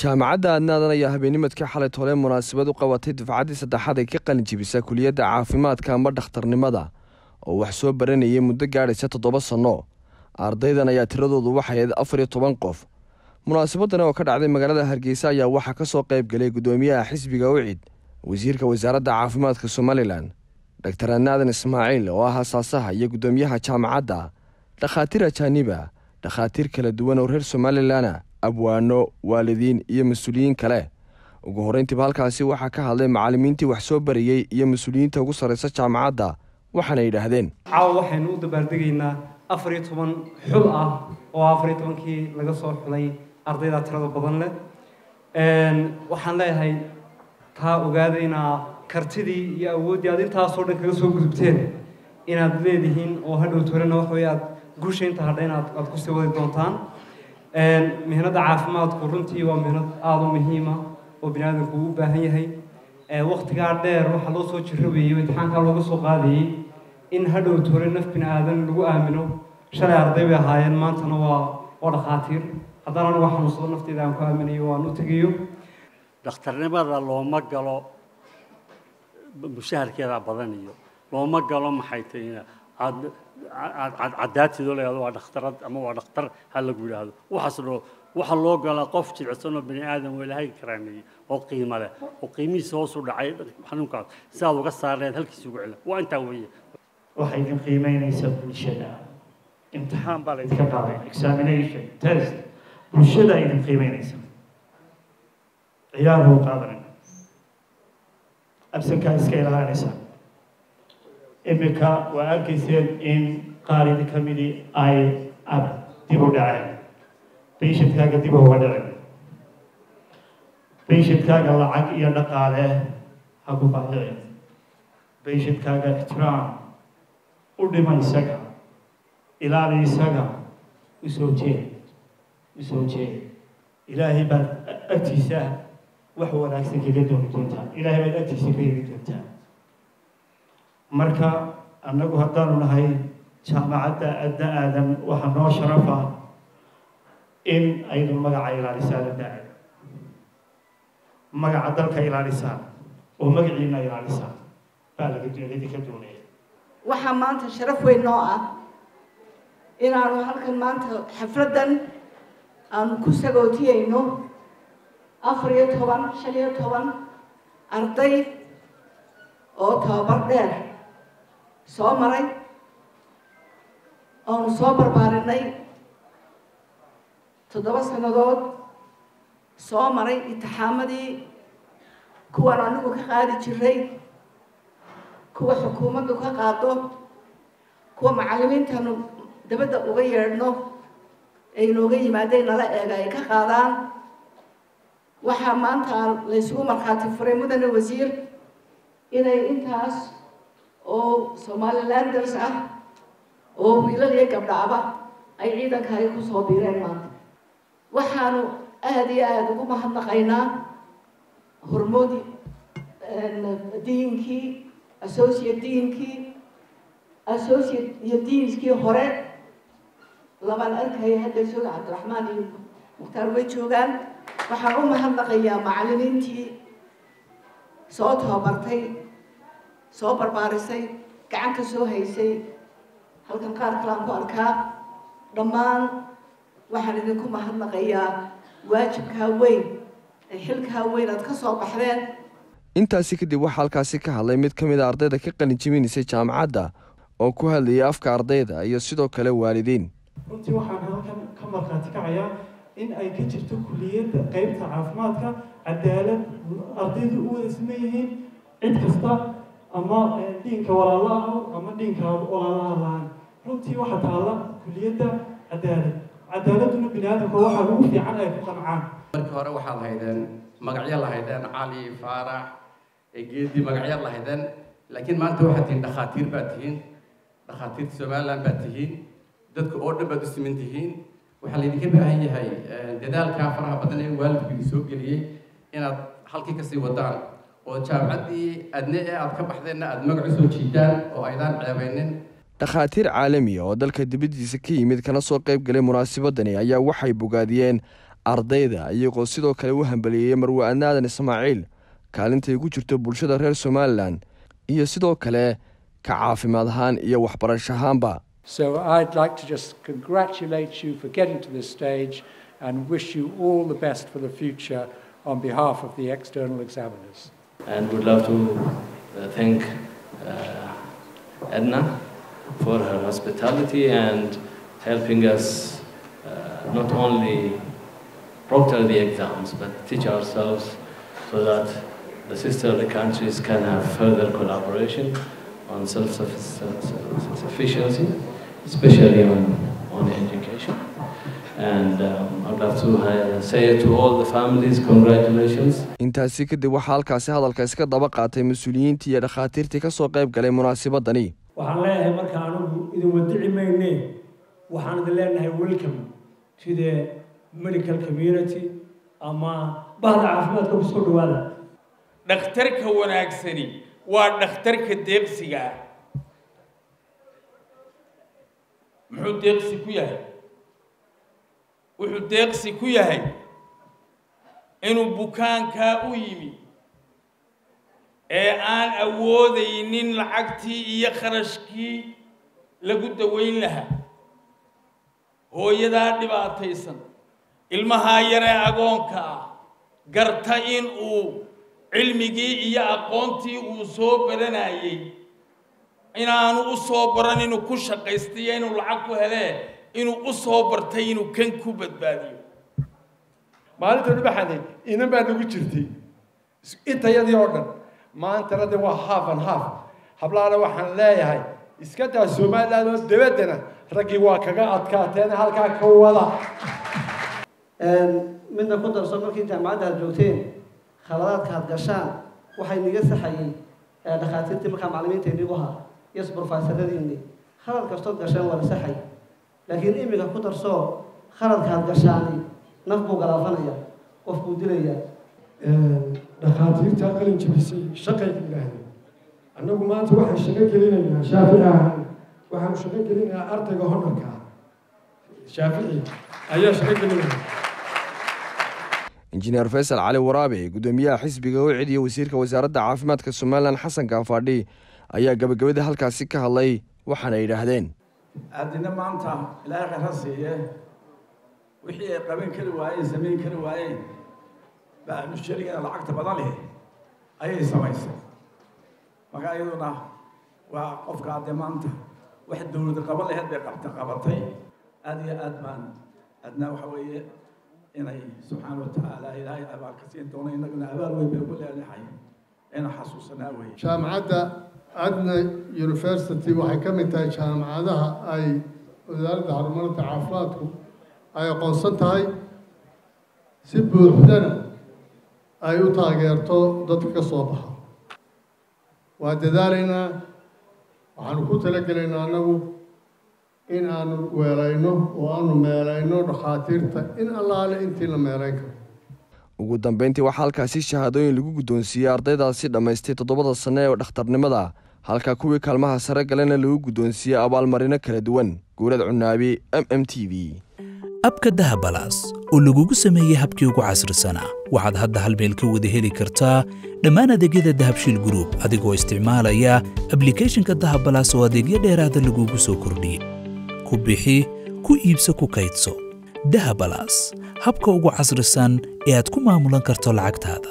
jaamacadda adnaadan ayaa habeennimadkii xalay tole munaasabad u qabatay dufcaddii saddexaad ay ka qalin jibisa kuliyadda caafimaadka ama dhakhtarnimada oo wax soo baranayay muddo gaadhaysa toddoba sanno ardaydan ayaa tiradoodu waxay ahayd afar iyo toban qof. Munaasabaddan oo ka dhacday magaalada hargeysa ayaa waxaa ka soo qayb galay guddoomiyaha xisbiga ucid wasiirka wasaaradda caafimaadka somalilan doctor adnaadan ismaaciil oo ah asaasaha iyo guddoomiyaha jaamacadda dhakhaatiir ajaaniba dhakhaatiir kala duwan oo reer somalilana abwaano waalidiin iyo mas'uuliyiin kale. Ugu horreyntiiba halkaasi waxaa ka hadlay macallimiintii wax soo barayey iyo mas'uuliyiinta ugu sarraysa jaamacadda waxaana yidhaahdeen caawa waxaynu u dabaaldegaynaa afar iyo toban xul ah oo afar iyo tobankii laga soo xulay ardayda tirada badan leh. Waxaan leeyahay taa ogaada inaa kartidii iyo awooddii aad intaasoo dhan kaga soo gudubteen inaad leedihiin oo hadhow torena wax wey aad guusha inta hadha inaad aad ku sii wadi doontaan mihnadda caafimaadku runtii waa mihnad aada u muhiima oo bini u baahan yahay. Waktigaa dheer waxaa loo soo jirabayey imtixaankaa looga soo qaadayey in hadhow tore naf bini lagu aamino. Shalay arday bay ahaayeen maantana waa waa dhakhaatiir. Haddana anigu xanuunsado nafteeda aan ku aaminayo waan u tegayo. Dhakhtarnimada looma galo mushaharkeeda badan iyo looma galo maxay tahay aad aad caddaatido leedo waa dhakhtarad ama waa dhakhtar ha lagu yidhaahdo. Waxaas dhoo waxaa loo galaa qof jilicsan oo bini aadan oo ilaahay karaameeyey oo qiimo leh oo qiimihiisa hoos u dhacay xanuunkaas. Si aad uga saarneed halkiisa ugu cela. Waa intaa weeye. Waxay idin qiimeynaysaa bulshada. Imtixaan baa laydinka qaaday. Examination test. Bulshada idin qiimeynaysa ciyaar buu qaadanayna absankaa iska ilaalinaysa iminka waa arkayseen in qaar ka midii ay ab dib u dhaceen. Bayshankaaga dib uga dhicin bayshankaaga lacag iyo dhaqaale ha ku baadicin bayshankaaga ixtiraam u dhima isaga. Ilaali isaga. Usoo jeed. Usoo jeed. Ilaahay baad agtiisa wax wanaagsan kaga dooni doontaa. Ilaahay baad agtiisa ka heli doontaa marka annagu haddaanu nahay jaamacadda adda aadan waxaa noo sharafa in aydu magaca ilaalisaan adda aadan magaca dalka ilaalisaan oo magaciina ilaalisaan baa laga idinka doonaya waxaa maanta sharaf weyn noo ah inaanu halkan maanta xafladdan aanu ku sagootiyeyno afar iyo toban shan iyo toban arday oo tababar dheer soo maray? Oonu soo barbaarinay? Toddoba sannadood soo maray intixaamadii. Kuwan anigu ka qaadi jiray kuwa xukuumaddu ka qaado. Kuwa macallimiintanu dabadda uga yeedhno. Ay nooga yimaadeen nala eega ay ka qaadaan. Waxaa maanta laysugu markhaati furay mudane wasiir inay intaas oo somalilanders ah oo wiilal iyo gabdhaaba ay ciidankaaga ku soo biireen maanta waxaanu aada iyo aada ugu mahadnaqaynaa hormoodi diinkii associate diinkii associate iyo diinskii hore labaan arkaya hadda jooga cabdiraxmaan iyo mukhtaar way joogaan waxaan u mahadnaqayaa macallimiintii soo tababartay soo barbaarisay gacan ka soo haysay. Halkan qaar kalaan ku arkaa dhammaan waxaan idinku mahadnaqayaa waajibkaa weyn ee xilkaa weyn aad ka soo baxdeen. Intaasi kadib waxaa halkaasi ka hadlay mid ka mid a ardayda ka qalin jibinaysay jaamacadda oo ku hadlayay afka ardayda iyo sidoo kale waalidiin. Runtii waxaan halkan ka markhaati kacayaa in ay ka jirto kuliyadda qeybta caafimaadka cadaalad ardaydu u wada siman yihiin. Cid kasta ama dhiinka walaalaha ama dhiinka walaalaha runtii waxaa taalla kuliyadda cadaalad. Cadaaladuna bini aadamka waxaa ugu fiican ay ku qancaan markii hore waxaad haydeen magacyo lahaydeen cali faarax geedi magacyo lahaydeen laakiin maanta waxaad tihiin dhakhaatiir baad tihiin. Dhakhaatiirta somaliland baad tihiin. Dadka oo dhan baad u siman tihiin. Waxaa laydinka baahan yahay dadaalkaa faraha badan ee waalidku idin soo geliyey inaad halkii ka sii wadaan oo jaamacaddii adne ee aad ka baxdeenna aada magacu soo jiidaan oo aydaan ceebaynin dhakhaatiir caalamiya oo dalka dibaddiisa ka yimid kana soo qayb galay munaasabadani ayaa waxay bogaadiyeen ardayda iyagoo sidoo kale u hambaliyeeyey marwe aadan ismaaciil kaalintay ku jirto bulshada reer somalilan iyo sidoo kale ka caafimaad ahaan iyo waxbarasho ahaanba So I'd like to just congratulate you for getting to this stage and wish you all the best for the future on behalf of the external examiners. And would love to uh, thank uh, Edna for her hospitality and helping us uh, not only proctor the exams but teach ourselves so that the sisterly countries can have further collaboration on self-sufficiency, especially on, on education. Intaasi kadib waxaa halkaasi hadalka iska daba qaatay mas'uuliyiintii iyo dhakhaatiirtii ka soo qayb galay munaasabadani. Waxaan leeyahay marka anigu idin wadici mayne waxaan idin leenahay welcome to the medical community ama bahda caafimaadka ku soo dhawaada. Dhakhtarka wanaagsani waa dhakhtarka deeqsiga. Ah muxuu deeqsi ku yahay wuxuu deeqsi ku yahay inuu bukaankaa u yimi ee aan awoodaynin lacagtii iyo kharashkii lagu daweyn lahaa. Hooyadaa dhibaataysan ilmahaa yaree agoonka ah garta in uu cilmigii iyo aqoontii uu soo baranayey. Inaanu u soo baran inuu ku shaqaystayo inuu lacag ku helee inuu u soo bartay inuu kan ku badbaadiyo. Maalinta dhibaxaday inan baa nagu jirtay. Intayadii oo dhan maantana de waa half and half. Hablaana waxaan leeyahay iska daa somaliland oo dabaddana raggii waa kaga adkaateen halkaa ka wada. Midna ku darso markii jaamacadda aad joogteen khaladaadka aad gashaan waxay niga saxayey dhakhaatiirtii markaa macallimiinta inigu ahaa iyo subrofesoradiinni khalad kastood gasheen waa la saxay laakiin imika ku darso khaladka aad gashaani naf buu galaafanaya qof buu dilaya. Dhakhaatiirta qalin jabisay shaqay ku yidhaahdeen annagu maanta waxaan shaqo gelinaynaa shaafici ahaan. Waxaanu shaqo gelinaynaa ardayga honarka ah shaafici ayaa shaqo gelinaya. Injineer faysal cali waraabe guddoomiyaha xisbiga u celiya wasiirka wasaaradda caafimaadka somalilan xasan gaafadhi ayaa gabagabada halkaasi ka hadlay waxaana yidhaahdeen aadina maanta ilaahay khayra siiye wixii ay qaban kari waayeen samayn kari waayeen baa musharigana lacagta badan leh ayay samaysay. Marka iyaduna waa qofka hadde maanta wax dowladda qaban laheyd bay qabta qabatay aada iyo aad baan adna waxa weeye inay subxaana watacaala ilaahay abaal ka siin doono innaguna abaal weyn bay ku leedahay ina xasuusanaa weeye jaamacadda adna university waxay ka mid tahay jaamacadaha ay wasaaradda horumarinta caafimaadku ay aqoonsan tahay si buuxdana ay u taageerto dadka ka soo baxa. Waa dadaalaynaa waxaanu ku talagelaynaa annagu in aanu weelayno oo aanu meelayno dhakhaatiirta in allaale intii la meelayn karo. Ugu dambeyntii waxaa halkaasi shahaadooyin lagu guddoonsiiyey ardaydaasi dhammaystay toddobada sanne ee dhakhtarnimada halka kuwii kaalmaha sare galena lagu guddoonsiiyey abaalmarino kala duwan guurad cunaabi m m t v. Abka dahabalaas oo lagugu sameeyey habkii ugu casrisanaa waxaad hadda hal meel ka wada heli kartaa dhammaan adeegyada dahabshiil gruub adigoo isticmaalaya ablikhethonka dahabalaas oo adeegyo dheeraada lagugu soo kordhiyey ku bixi ku iibso ku kaydso. Dahabalaas habka ugu casrisan ee aad ku maamulan karto lacagtaada